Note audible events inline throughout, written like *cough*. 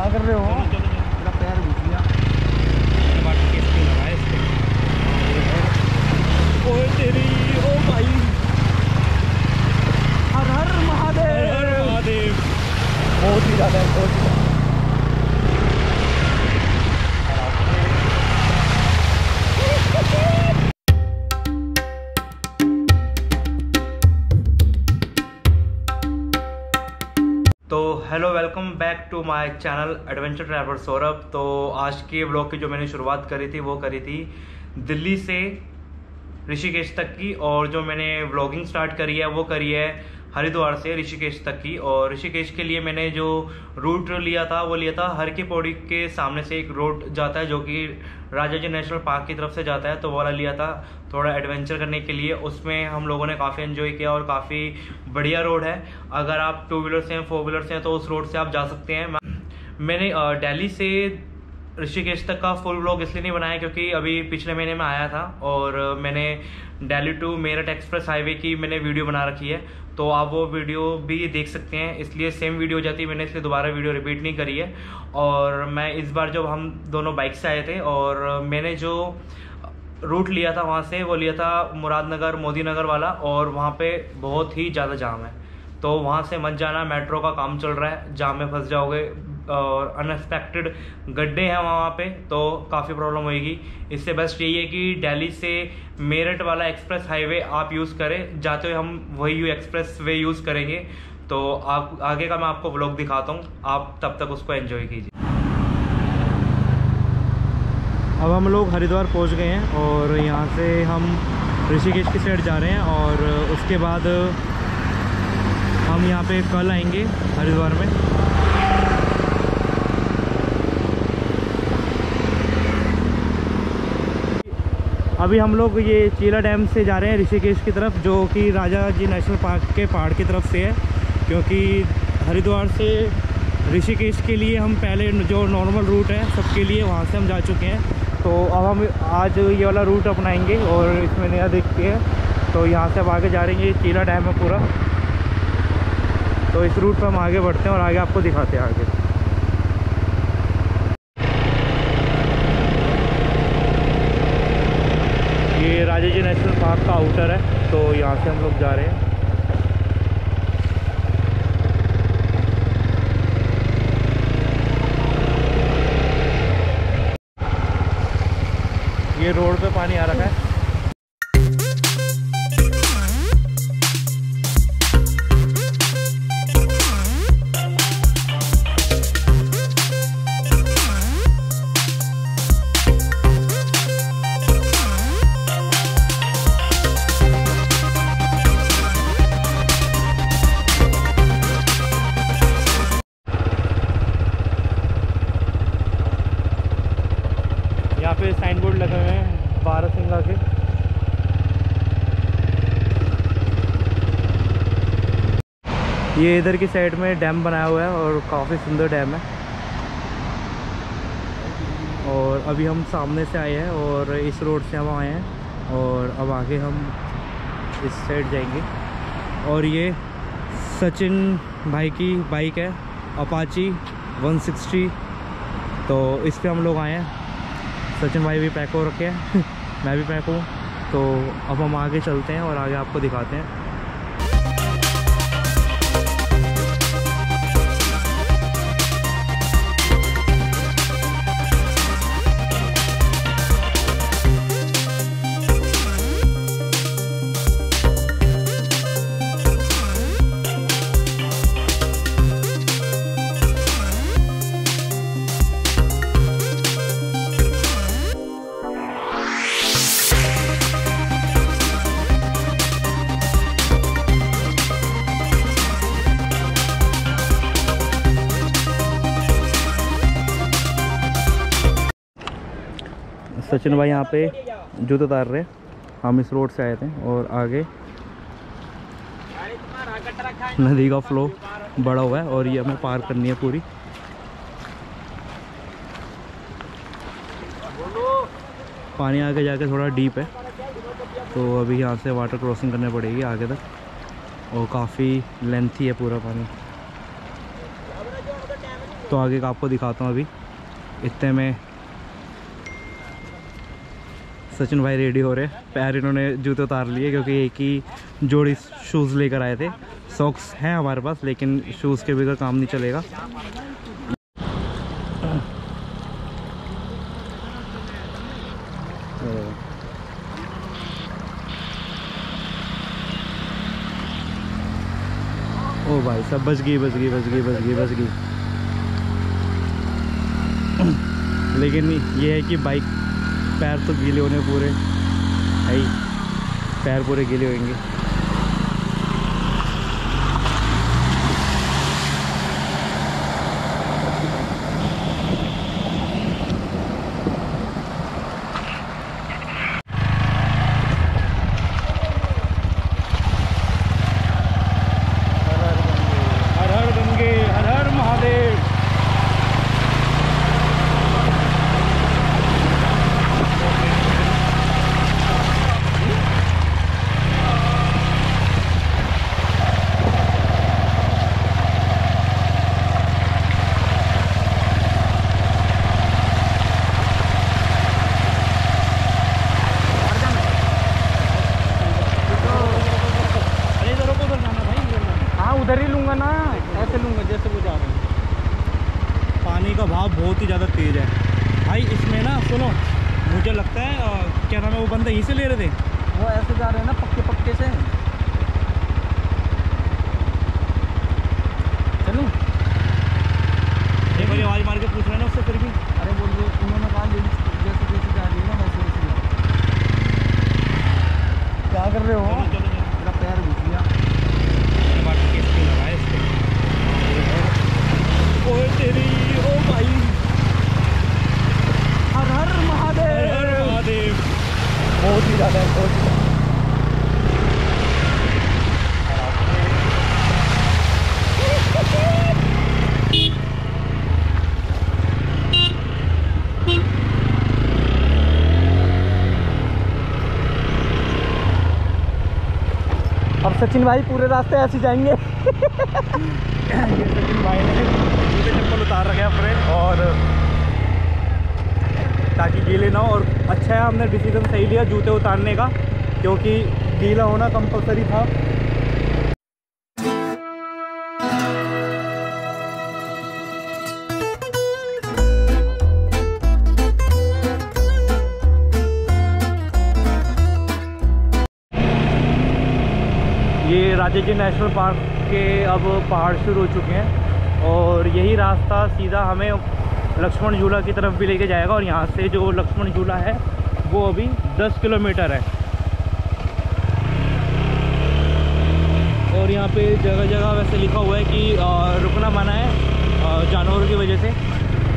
क्या कर रहे हो? तो hello welcome back to my channel adventure traveller Saurabh तो आज के ब्लॉग की जो मैंने शुरुआत करी थी, वो करी थी दिल्ली से ऋषिकेश तक की और जो मैंने व्लॉगिंग स्टार्ट करी है, वो करी है हरिद्वार से ऋषिकेश तक की। और ऋषिकेश के लिए मैंने जो रूट लिया था, वो लिया था हर की पौड़ी के सामने से एक रोड जाता है, जो कि राजा जी नेशनल पार्क की तरफ़ से जाता है तो वो वाला लिया था थोड़ा एडवेंचर करने के लिए। उसमें हम लोगों ने काफ़ी एंजॉय किया और काफ़ी बढ़िया रोड है। अगर आप टू व्हीलर से हैं फोर व्हीलर से हैं तो उस रोड से आप जा सकते हैं। मैंने दिल्ली से ऋषिकेश तक का फुल ब्लॉग इसलिए नहीं बनाया क्योंकि अभी पिछले महीने में आया था और मैंने Delhi to Meerut express highway की मैंने वीडियो बना रखी है। तो आप वो वीडियो भी देख सकते हैं। इसलिए सेम वीडियो हो जाती है। मैंने इसलिए दोबारा वीडियो रिपीट नहीं करी है। और मैं इस बार जब हम दोनों बाइक से आए थे और मैंने जो रूट लिया था वहाँ से, वो लिया था मुरादनगर मोदी नगर वाला और वहाँ पे बहुत ही ज़्यादा जाम है। तो वहाँ से मत जाना। मेट्रो का काम चल रहा है। जाम में फंस जाओगे। और अनएक्सपेक्टेड गड्ढे हैं वहाँ पे तो काफ़ी प्रॉब्लम होएगी। इससे बेस्ट यही है कि दिल्ली से मेरठ वाला एक्सप्रेस हाईवे आप यूज़ करें। जाते हुए हम वही यू एक्सप्रेस वे यूज़ करेंगे। तो आप, आगे का मैं आपको ब्लॉग दिखाता हूँ। आप तब तक उसको एंजॉय कीजिए। अब हम लोग हरिद्वार पहुँच गए हैं और यहाँ से हम ऋषिकेश की साइड जा रहे हैं और उसके बाद हम यहाँ पे कल आएँगे हरिद्वार में। अभी हम लोग ये चीला डैम से जा रहे हैं ऋषिकेश की तरफ़, जो कि राजा जी नेशनल पार्क के पहाड़ की तरफ़ से है, क्योंकि हरिद्वार से ऋषिकेश के लिए हम पहले जो नॉर्मल रूट है, सबके लिए वहाँ से हम जा चुके हैं। तो अब हम आज ये वाला रूट अपनाएँगे और इसमें नया देखते हैं। तो यहाँ से अब आगे जा रहे हैं चीला डैम है पूरा। तो इस रूट पर हम आगे बढ़ते हैं और आगे आपको दिखाते हैं आगे ये राजा जी नेशनल पार्क का आउटर है तो यहाँ से हम लोग जा रहे हैं। ये रोड पे पानी आ रखा है। हैं के ये इधर की साइड में डैम बनाया हुआ है और काफ़ी सुंदर डैम है। और अभी हम सामने से आए हैं और इस रोड से हम आए हैं और अब आगे हम इस साइड जाएँगे। और ये सचिन भाई की बाइक है, अपाची 160 तो इस पर हम लोग आए हैं। सचिन भाई भी पैक हो रखे हैं। *laughs* मैं भी पैक हूँ। तो अब हम आगे चलते हैं और आगे आपको दिखाते हैं। सचिन भाई यहाँ पे जूते उतार रहे हम इस रोड से आए थे और आगे नदी का फ्लो बड़ा हुआ है और ये हमें पार करनी है पूरी। पानी आगे जाके थोड़ा डीप है। तो अभी यहाँ से वाटर क्रॉसिंग करनी पड़ेगी आगे तक। और काफ़ी लेंथी है पूरा पानी। तो आगे का आपको दिखाता हूँ अभी। इतने में सचिन भाई रेडी हो रहे पैर इन्होंने जूते उतार लिए क्योंकि एक ही जोड़ी शूज़ लेकर आए थे। सॉक्स हैं हमारे पास, लेकिन शूज़ के बगैर काम नहीं चलेगा। ओ भाई सब बच गई बच गई बच गई बच गई बच गई। लेकिन ये है कि बाइक पैर तो गीले होने पूरे। है पैर पूरे गीले होंगे हर हर गंगे हर हर महादेव अरे इधर को उधर जाना भाई इधर जाना। हाँ उधर ही लूँगा ना ऐसे लूँगा जैसे वो जा रहे हैं पानी का भाव बहुत ही ज़्यादा तेज़ है भाई इसमें ना सुनो मुझे लगता है अ, क्या नाम है वो बंदे यहीं से ले रहे थे वो ऐसे जा रहे हैं ना पक्के पक्के से चलूँ एक बार आवाज़ मार के पूछ रहे हैं ना उससे फिर भी अरे बोल दो उन्होंने कहा ले जैसे जैसे जा रही है ना वैसे वैसे जाओ क्या कर रहे हो चलो चलो चलो मेरा पैर घुस गया ये बात केस पे लगा है इसको ओए तेरी ओ भाई हर हर हर महादेव हर महादेव बहुत ही ज़्यादा है बहुत ही ज़्यादा। अब सचिन भाई पूरे रास्ते ऐसे जाएँगे। ये सचिन भाई ने जूते चप्पल उतार रखे हैं अपने और ताकि गीले ना हो और अच्छा है, हमने डिसीज़न सही लिया जूते उतारने का, क्योंकि गीला होना कंपलसरी था। राजा जी नेशनल पार्क के अब पहाड़ शुरू हो चुके हैं और यही रास्ता सीधा हमें लक्ष्मण झूला की तरफ़ भी लेके जाएगा और यहाँ से जो लक्ष्मण झूला है, वो अभी 10 किलोमीटर है। और यहाँ पे जगह जगह वैसे लिखा हुआ है कि रुकना मना है जानवरों की वजह से।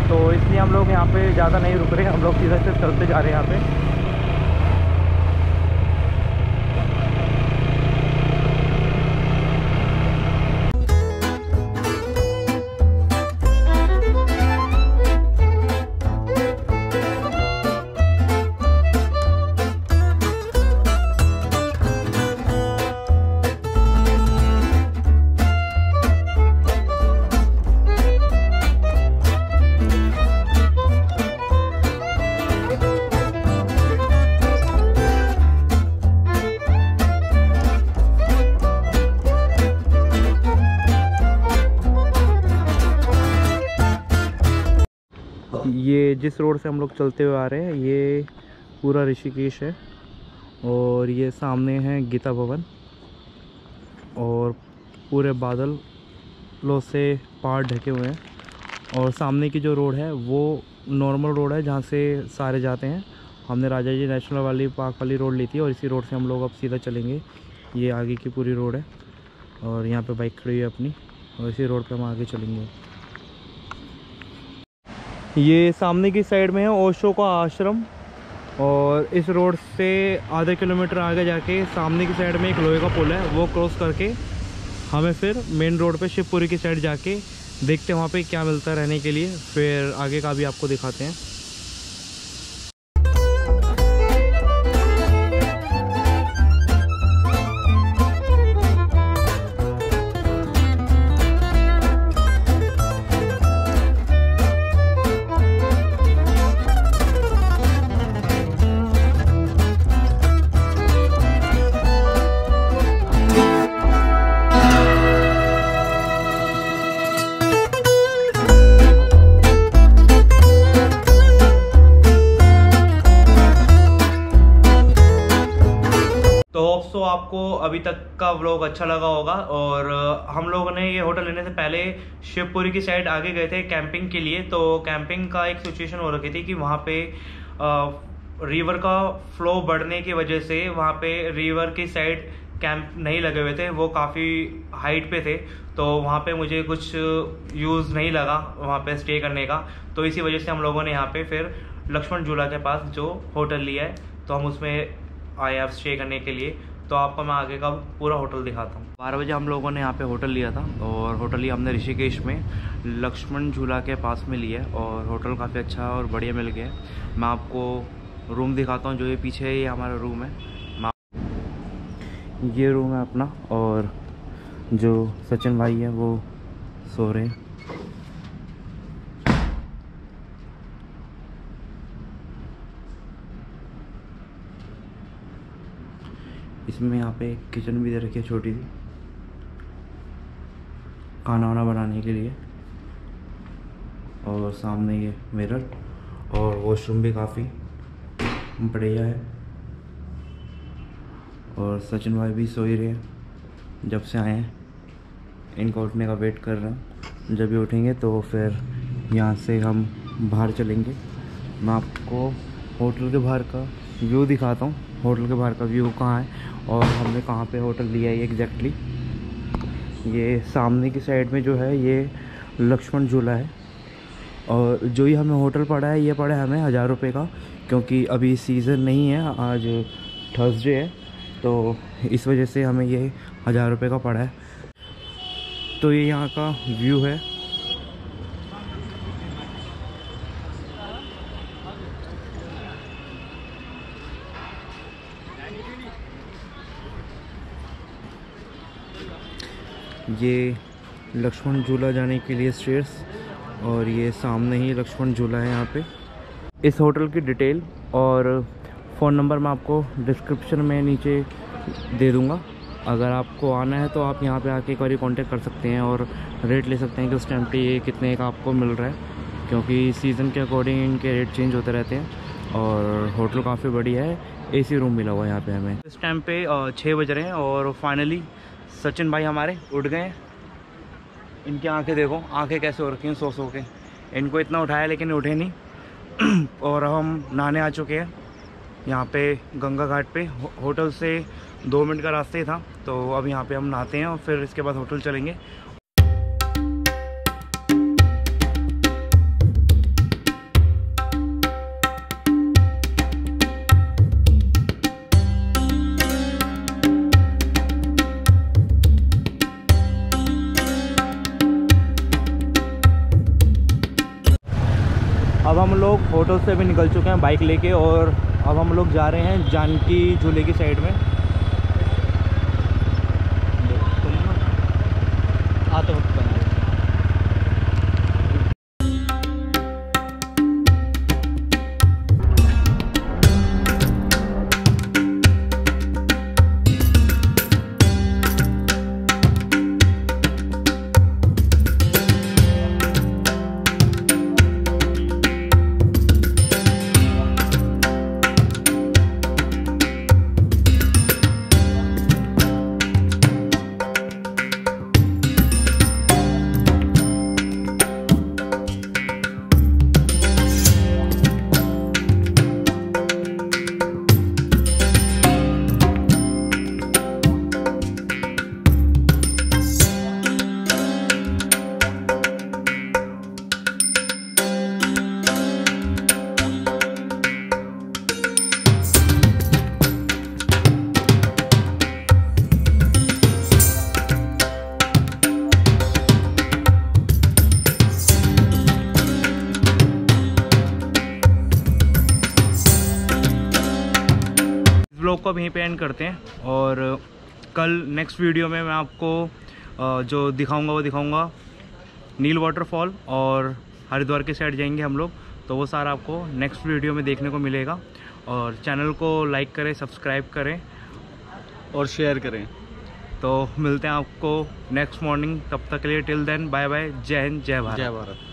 तो इसलिए हम लोग यहाँ पे ज़्यादा नहीं रुक रहे, हम लोग सीधा से चलते जा रहे हैं यहाँ पे। जिस रोड से हम लोग चलते हुए आ रहे हैं। ये पूरा ऋषिकेश है और ये सामने है गीता भवन और पूरे बादल लो से पहाड़ ढके हुए हैं और सामने की जो रोड है, वो नॉर्मल रोड है जहाँ से सारे जाते हैं। हमने राजा जी नेशनल वाली पार्क वाली रोड ली थी और इसी रोड से हम लोग अब सीधा चलेंगे। ये आगे की पूरी रोड है और यहाँ पे बाइक खड़ी हुई है अपनी और इसी रोड पे हम आगे चलेंगे। ये सामने की साइड में है ओशो का आश्रम और इस रोड से आधे किलोमीटर आगे जाके सामने की साइड में एक लोहे का पुल है, वो क्रॉस करके हमें फिर मेन रोड पे शिवपुरी की साइड जाके देखते हैं वहाँ पे क्या मिलता है रहने के लिए, फिर आगे का भी आपको दिखाते हैं। अभी तक का व्लॉग अच्छा लगा होगा और हम लोगों ने ये होटल लेने से पहले शिवपुरी की साइड आगे गए थे कैंपिंग के लिए तो कैंपिंग का एक सिचुएशन हो रखी थी कि वहाँ पे रिवर का फ्लो बढ़ने की वजह से वहाँ पे रिवर की साइड कैंप नहीं लगे हुए थे, वो काफ़ी हाइट पे थे तो वहाँ पे मुझे कुछ यूज़ नहीं लगा वहाँ पे स्टे करने का। तो इसी वजह से हम लोगों ने यहाँ पे फिर लक्ष्मण झूला के पास जो होटल लिया है तो हम उसमें आए अब स्टे करने के लिए। तो आपको मैं आगे का पूरा होटल दिखाता हूँ। बारह बजे हम लोगों ने यहाँ पे होटल लिया था और होटल लिया हमने ऋषिकेश में लक्ष्मण झूला के पास में लिया है और होटल काफ़ी अच्छा और बढ़िया मिल गया है। मैं आपको रूम दिखाता हूँ जो ये पीछे है ये हमारा रूम है। ये रूम है अपना और जो सचिन भाई है वो सो रहे हैं। इसमें यहाँ पे किचन भी दे रखी है छोटी सी। खाना वाना बनाने के लिए। और सामने ये मिरर और वॉशरूम भी काफ़ी बढ़िया है। और सचिन भाई भी सो ही रहे हैं, जब से आए हैं। इनको उठने का वेट कर रहे हैं। जब भी उठेंगे तो फिर यहाँ से हम बाहर चलेंगे। मैं आपको होटल के बाहर का व्यू दिखाता हूँ। होटल के बाहर का व्यू कहाँ है? और हमने कहाँ पे होटल लिया है एग्जैक्टली ये सामने की साइड में जो है, ये लक्ष्मण झूला है। और जो ही हमें होटल पड़ा है, ये पड़ा है हमें हज़ार रुपये का, क्योंकि अभी सीज़न नहीं है, आज थर्सडे है तो इस वजह से हमें ये हज़ार रुपये का पड़ा है। तो ये यहाँ का व्यू है। ये लक्ष्मण झूला जाने के लिए स्टेयर्स और ये सामने ही लक्ष्मण झूला है यहाँ पे। इस होटल की डिटेल और फ़ोन नंबर मैं आपको डिस्क्रिप्शन में नीचे दे दूँगा। अगर आपको आना है तो आप यहाँ पे आके एक बार कांटेक्ट कर सकते हैं और रेट ले सकते हैं कि उस टाइम पे ये कितने का आपको मिल रहा है। क्योंकि सीज़न के अकॉर्डिंग इनके रेट चेंज होते रहते हैं और होटल काफ़ी बढ़िया है। एसी रूम मिला हुआ है यहाँ पे हमें। इस टाइम पे छः बज रहे हैं और फाइनली सचिन भाई हमारे उठ गए इनकी आँखें देखो आँखें कैसे हो रखी हैं सो सो के। इनको इतना उठाया लेकिन उठे नहीं। *clears throat* और हम नहाने आ चुके हैं। यहाँ पे गंगा घाट पे हो, होटल से दो मिनट का रास्ते ही था। तो अब यहाँ पे हम नहाते हैं और फिर इसके बाद होटल चलेंगे। हम लोग होटल से भी निकल चुके हैं बाइक लेके और अब हम लोग जा रहे हैं जानकी झूले की साइड में। ब्लॉग को अब यहीं एंड करते हैं। और कल नेक्स्ट वीडियो में मैं आपको जो दिखाऊँगा वो दिखाऊँगा। नील वाटरफॉल और हरिद्वार के साइड जाएँगे हम लोग। तो वो सारा आपको नेक्स्ट वीडियो में देखने को मिलेगा। और चैनल को लाइक करें सब्सक्राइब करें और शेयर करें। तो मिलते हैं आपको नेक्स्ट मॉर्निंग तब तक के लिए टिल देन बाय बाय जय हिंद, जय भारत। जय भारत।